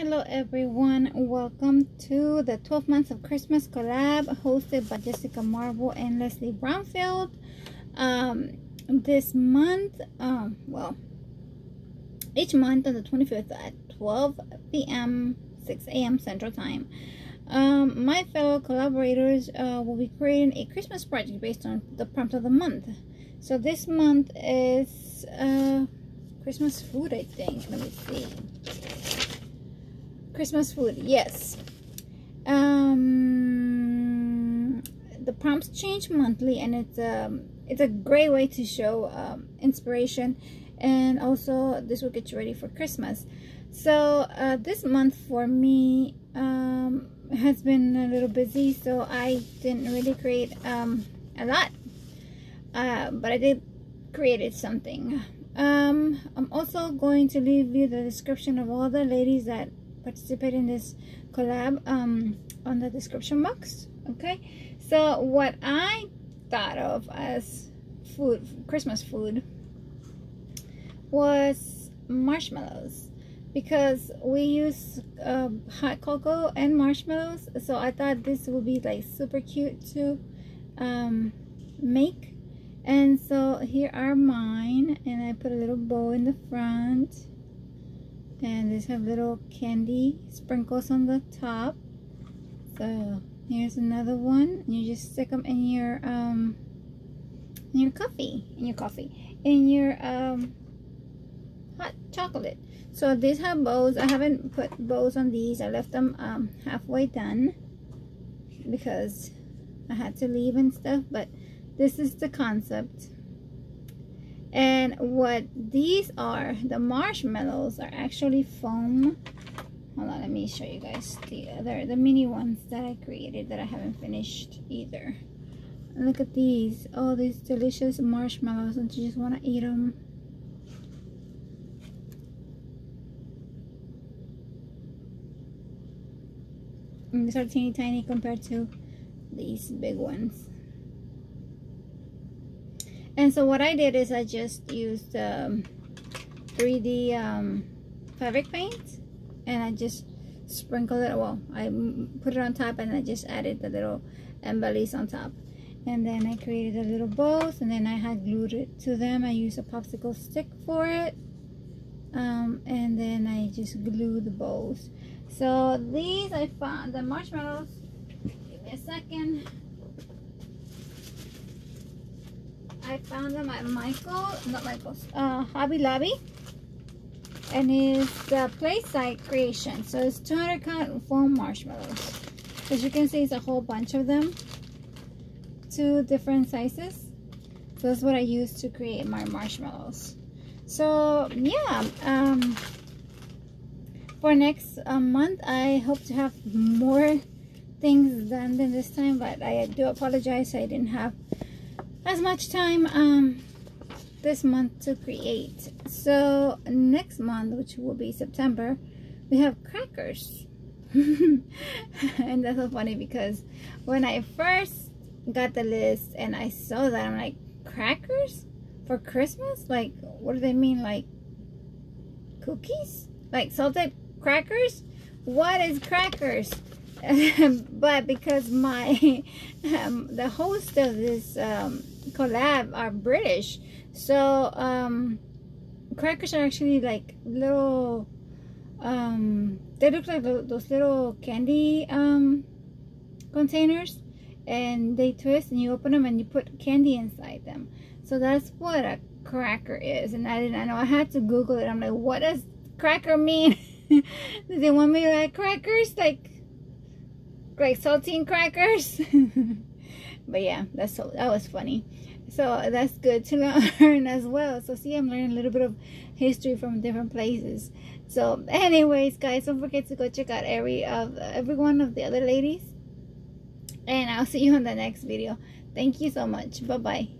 Hello everyone, welcome to the 12 Months of Christmas collab hosted by Jessica Marble and Lesley Bromfield. Um, this month, um, well, each month on the 25th at 12 p.m., 6 a.m. Central Time, um, my fellow collaborators uh, will be creating a Christmas project based on the prompt of the month. So this month is uh, Christmas food, I think. Let me see. Christmas food, yes. Um, the prompts change monthly, and it's um, it's a great way to show um, inspiration, and also this will get you ready for Christmas. So uh, this month for me um, has been a little busy, so I didn't really create um, a lot, uh, but I did create something. Um, I'm also going to leave you the description of all the ladies that participate in this collab um, on the description box okay? So what I thought of as food Christmas food was marshmallows. Because we use uh, hot cocoa and marshmallows so I thought this would be like super cute to um, make. And so here are mine and I put a little bow in the front and these have little candy sprinkles on the top. So here's another one. You just stick them in your um in your coffee in your coffee in your um hot chocolate. So these have bows. I haven't put bows on these. I left them um halfway done because i had to leave and stuff but this is the concept and what these are the marshmallows are actually foam. Hold on let me show you guys the other the mini ones that i created that i haven't finished either. Look at these all these delicious marshmallows and you just want to eat them and these are teeny tiny compared to these big ones and so what I did is I just used um, 3D um, fabric paint and I just sprinkled it well I put it on top and I just added the little embellies on top. And then I created a little bows and then I had glued it to them. I used a popsicle stick for it um, and then I just glued the bows. So these I found the marshmallows give me a second I found them at Michael, not Michael's, uh, Hobby Lobby. And it's the Playside creation. So it's 200 count foam marshmallows. As you can see, it's a whole bunch of them. Two different sizes. So that's what I use to create my marshmallows. So yeah, um, for next uh, month, I hope to have more things done than this time. But I do apologize. I didn't have as much time um, this month to create. So next month, which will be September, we have crackers. and that's so funny because when I first got the list and I saw that, I'm like, crackers for Christmas? Like, what do they mean? Like cookies? Like salted crackers? What is crackers? but because my um, the host of this um, collab are British. So, um, crackers are actually like little, um, they look like those little candy, um, containers. And they twist and you open them and you put candy inside them. So that's what a cracker is. And I didn't I know. I had to Google it. I'm like, what does cracker mean? Do they want me to like crackers? Like, like saltine crackers? but yeah that's so that was funny. So that's good to learn as well. So see i'm learning a little bit of history from different places. So anyways guys don't forget to go check out every of every one of the other ladies. And i'll see you on the next video. Thank you so much. Bye bye